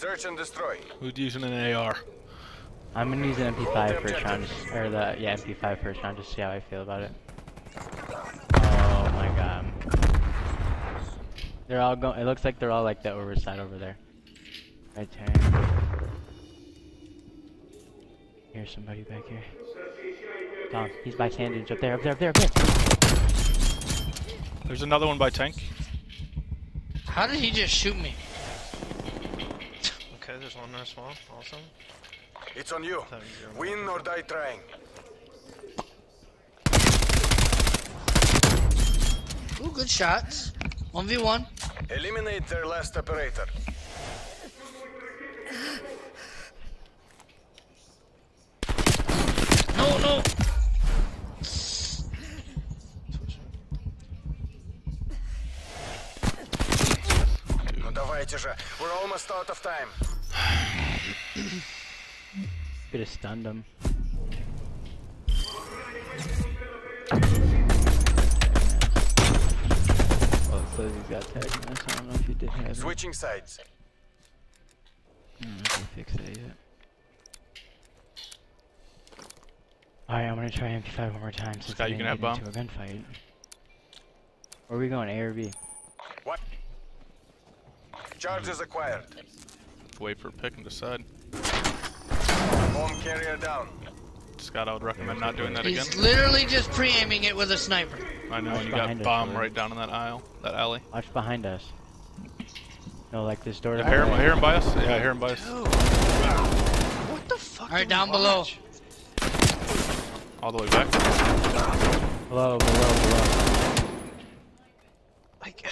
Search and destroy. Who's using an AR? I'm gonna use an MP5 first round, just, or the yeah MP5 first round, just to see how I feel about it. Oh my god. They're all going. It looks like they're all like the overside over there. Right there. Here's somebody back here. Tom, he's by sandage up there, up there, up there, up there. There's another one by tank. How did he just shoot me? Okay, there's one there small. Awesome. It's on you. Time zero. Win or die trying. Ooh, good shots. 1v1. Eliminate their last operator. No, no. Ну давайте же. We're almost out of time. Could have stunned him. Oh, it says he's got tag on this. I don't know if he did have it. Switching sides. Hmm, I don't know if he fixed it yet. Alright, I'm gonna try MP5 one more time since Scott, I you didn't can have get into a gunfight. Where are we going, A or B? What? Charges acquired. Wait for pick and decide. Bomb carrier down. Scott, I would recommend not doing that He's again. literally just pre-aiming it with a sniper. I know, Watch and you got bomb brother. right down in that aisle, that alley. Watch behind us. No, like this door. I to hear him, I right. hear him by us? Yeah, I hear him by us. What the fuck? All right, do we down below. All the way back. Below, below, below. Like,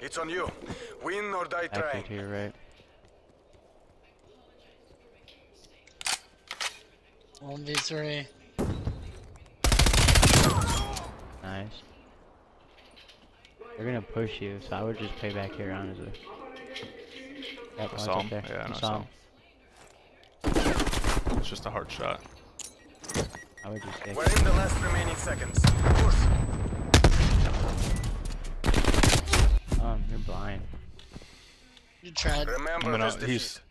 It's on you. Win or die Back there trying. to your right. 1v3. Nice. They're gonna push you, so I would just play back here, honestly. Yep, watch saw him. there. Yeah, You no, I saw saw him. It's just a hard shot. I would just. We're in the last remaining seconds. Push. Um, you're blind. You tried. Remember I'm gonna, this defeat. he's Let it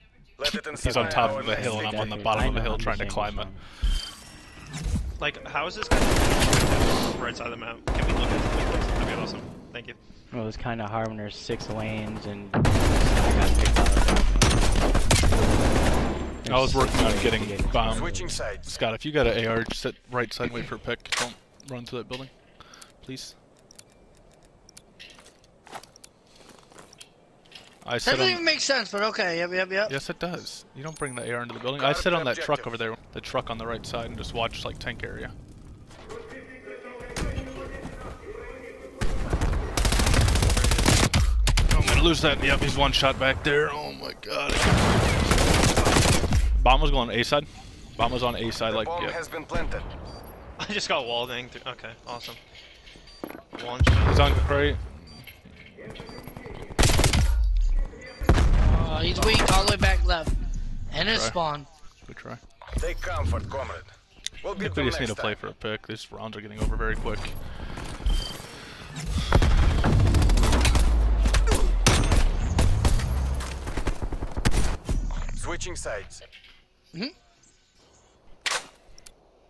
he's on top of a hill and I'm on the bottom of the know, hill trying to climb it. like, how is this guy? Right side of the map. Can we look at the Okay, awesome. Thank you. fun. Well, it's kind of hard when there's six lanes and I got picked out. I was working on getting lanes to bomb. Switching sides. Scott, if you got an AR, just sit right side, wait for a pick. Don't run to that building, please. I That doesn't on. even make sense, but okay. Yep, yep, yep. Yes, it does. You don't bring the AR into the building. Got I sit on the that truck over there, the truck on the right side, and just watch like tank area. I'm gonna lose that. Yep, he's one shot back there. Oh my god. Bomb was going A side. Bomb was on A side, The like bomb yeah. has been planted. I just got wall dang. through- Okay, awesome. One shot. He's on crate. He's weak all the way back left. And his Try. spawn. Good try. Take comfort, comrade. We'll I get think we just need to play time. for a pick. These rounds are getting over very quick. Switching sides. Hmm.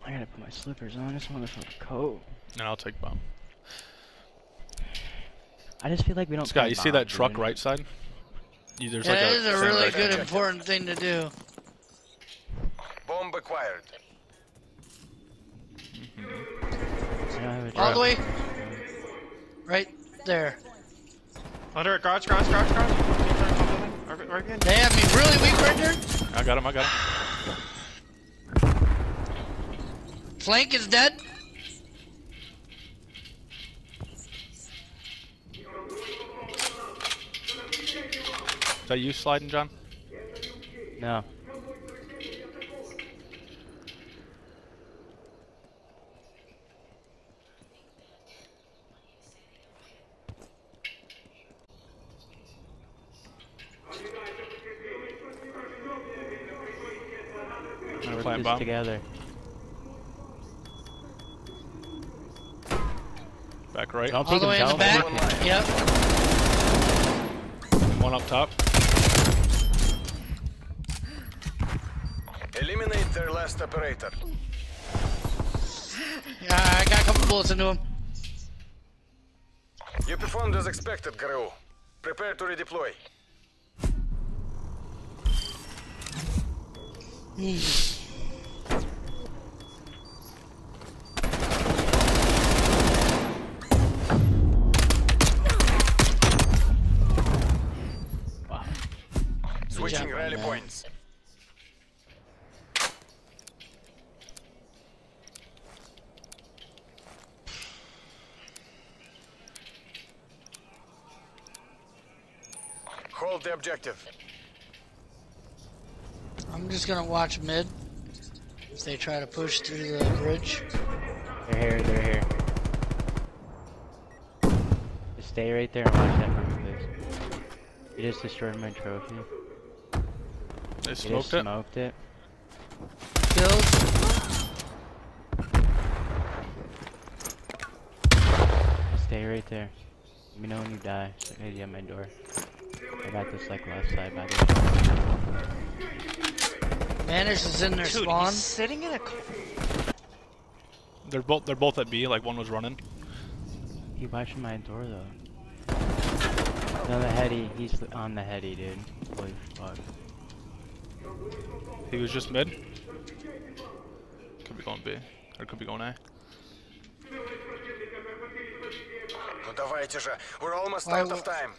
I gotta put my slippers on. I just want this motherfucker coat. And I'll take bomb. I just feel like we don't. Scott, play you see that bomb, truck right side? You, there's Yeah, like that a is a really sandbag. good, important thing to do. Bomb acquired. I don't have a All the way. Right there. Oh, Under it, garage, garage, garage, garage. Right, right behind you. They have me really weak right there. I got him, I got him. Flank is dead. Is that you sliding, John? No. We're Work bomb. together. Back right. Don't All the way in the back. Yep. One up top. Eliminate their last operator. Yeah, I got a couple bullets into him. You performed as expected, GRU. Prepare to redeploy. Mm. Wow. Switching job, rally man. points. Hold the objective. I'm just gonna watch mid. If they try to push through the bridge. They're here, they're here. Just stay right there and watch that front, please. You just destroyed my trophy. They You smoked just it. smoked it. Kills. Stay right there. Let me know when you die. So I at my door. I got this like left side by the Manish is in their Dude, spawn. he's sitting in a. c- They're both they're both at B. Like one was running. He watching my door though. No, the heady. He's on the heady, dude. Holy fuck. He was just mid. Could be going B, or could be going A. Ну давайте же. We're almost Why out of wo- time.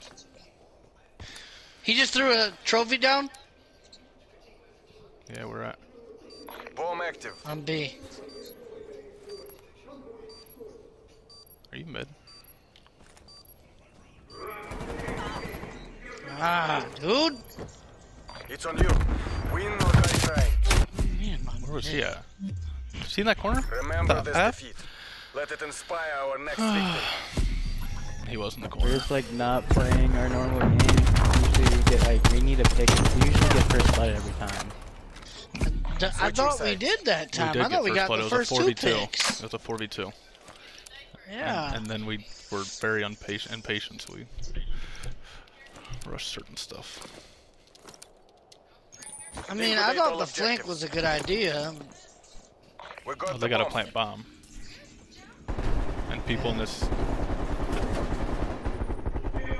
He just threw a trophy down Yeah, we're at. Bomb active. on B. Are you mid? Ah, dude. It's on you. Win or die trying. Man, my Where was he mid. at? See in that corner? Remember The this F? defeat. Let it inspire our next victory. He was in the corner. We're corner. just like not playing our normal game. Usually we get like we need a pick. We usually get first blood every time. D- I Switching thought we did that We time. did I thought we got blood. the first two picks. It was a 4v2. Yeah. And, and then we were very impatient, impatient, so we rushed certain stuff. I mean, I thought all the flank was a good idea. We got Oh, the they gotta bomb. plant bomb. And people in this.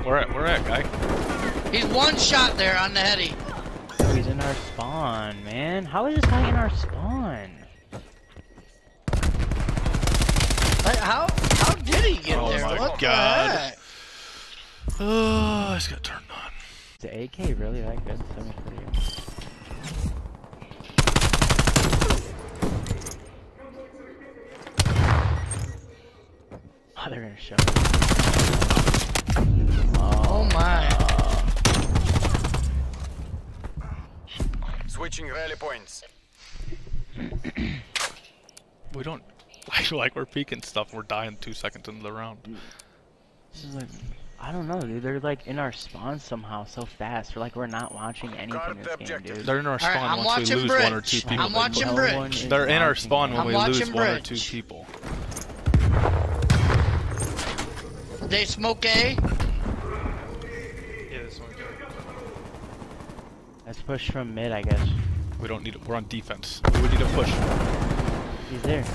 Where at? Where at, guy? He's one shot there on the heady. Oh, he's in our spawn, man. How is this guy in our spawn? Like, how how did he get Oh there? my what God. the heck? Oh, it's got turned on. Is the AK really that good? 73. Oh, they're gonna show. Oh my. Oh. Switching rally points. We don't like like we're peeking stuff. We're dying two seconds into the round. This is like, I don't know, dude. They're like in our spawn somehow so fast. We're like we're not watching anything in this game, dude. They're in our spawn I'm once we watching lose one or two people. I'm watching no bridge. They're in our spawn when I'm we lose watching one or two people. They smoke A. Let's push from mid, I guess. We don't need. it. We're on defense. We need to push. He's there.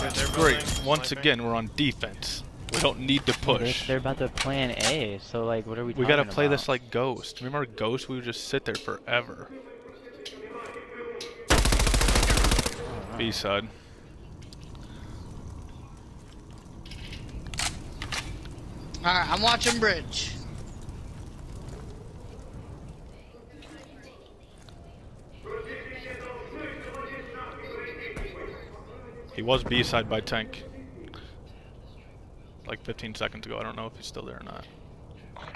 Good, they're Great. Once again, we're on defense. We don't need to They're, push. they're about to plan A, so like, what are we? We gotta play about? this like Ghost. Remember Ghost? We would just sit there forever. B side. All right, I'm watching bridge. He was B side by tank. Like 15 seconds ago. I don't know if he's still there or not.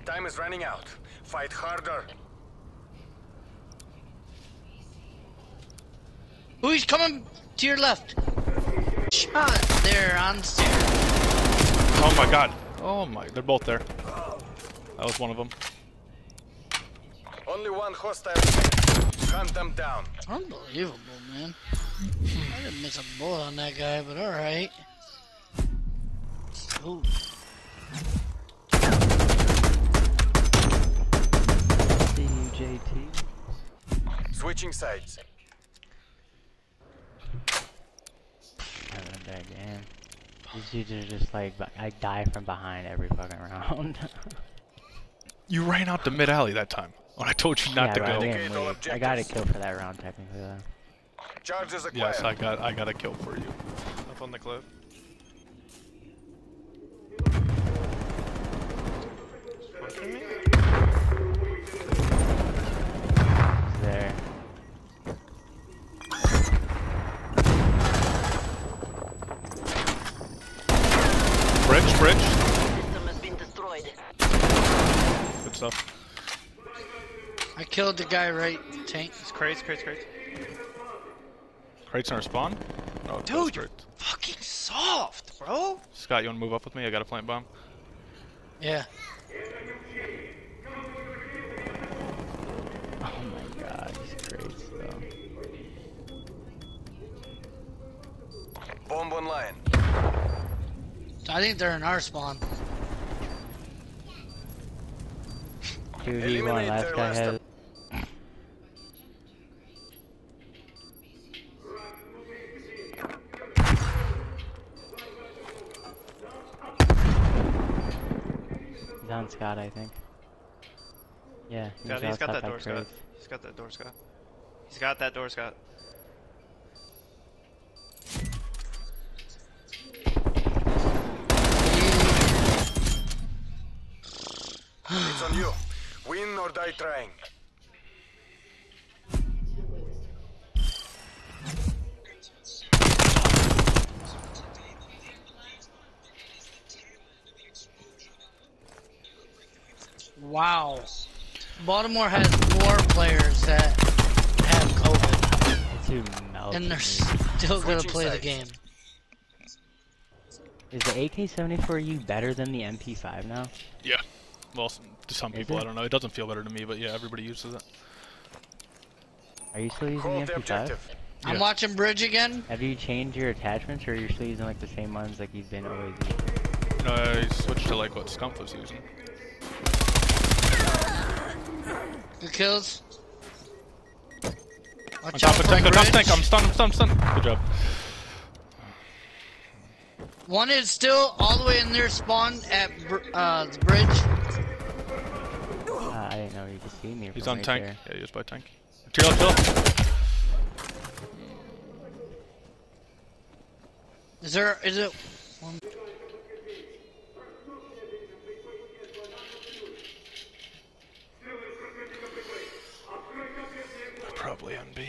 Time is running out. Fight harder. Who he's coming to your left? Shot there on stairs. Oh my god. Oh my. They're both there. That was one of them. Only one hostile. Hunt them down. Unbelievable, man. I didn't miss a bullet on that guy, but all right. Ooh. See you, JT. Switching Switching sides. I love that game. These dudes are just like, I die from behind every fucking round. You ran out the mid alley that time when I told you not yeah, to but I go. didn't Indicate all leave. I got a kill for that round technically though. Charges acquired. Yes, I got I got a kill for you. Up on the cliff. Pushing me? He's there. Bridge, bridge. System has been destroyed. Good stuff. I killed the guy right tank. It's crazy, crazy, crates. Crates in our spawn. Oh, Dude, you're fucking soft, bro. Scott, you want to move up with me? I got a plant bomb. Yeah. Oh my god, he's crazy though. Bomb online. I think they're in our spawn. Two v one, Eliminate last their guy last Scott, I think. Yeah, he's, Yeah, he's got outside that by door, Scott. He's got that door, Scott. He's got that door, Scott. It's on you. Win or die trying. Wow. Baltimore has more players that have COVID, It's and they're still gonna Switching play the game. Is the AK-74U better than the MP5 now? Yeah. Well, to some Is people, it? I don't know. It doesn't feel better to me, but yeah, everybody uses it. Are you still using Hold the the MP5? objective. I'm watching Bridge again. Have you changed your attachments, or are you're still using like the same ones like you've been always using? No, I switched to like what Scump was using. Good kills. On top of tank, on top of tank. I'm stunned, I'm stunned, I'm stunned. Good job. One is still all the way in their spawn at br- uh, the bridge. Uh, I didn't know you could see me. He's on right tank. There. Yeah, he was by tank. Chill, chill. Is there? Is it? One, Probably on B.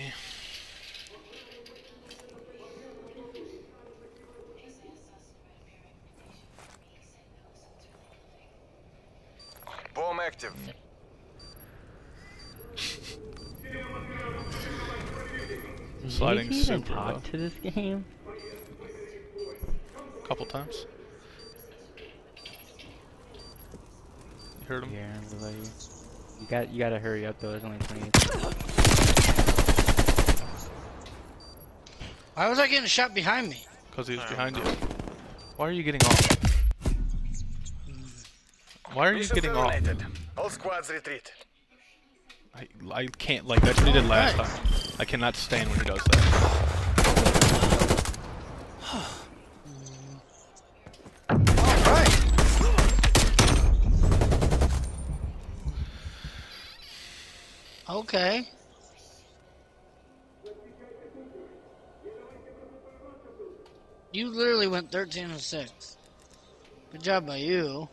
Bomb active. Sliding Did you even super talk low. to this game? A Couple times. You heard him? Yeah, I'm you. You got you gotta hurry up though. There's only 20. why was I getting shot behind me? Because he was I behind you. Why are you getting off? Why are you Mission getting off? All squads retreat. I, I can't, like, that's what he did last Alright. time. I cannot stand when he does that. Okay. You literally went 13 and 6. Good job by you.